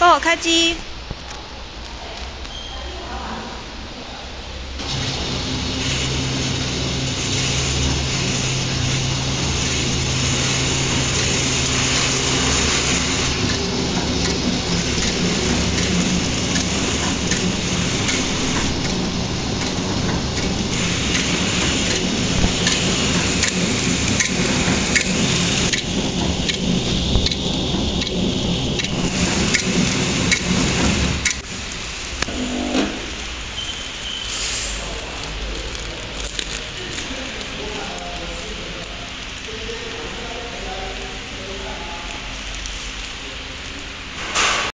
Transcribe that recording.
帮我开机。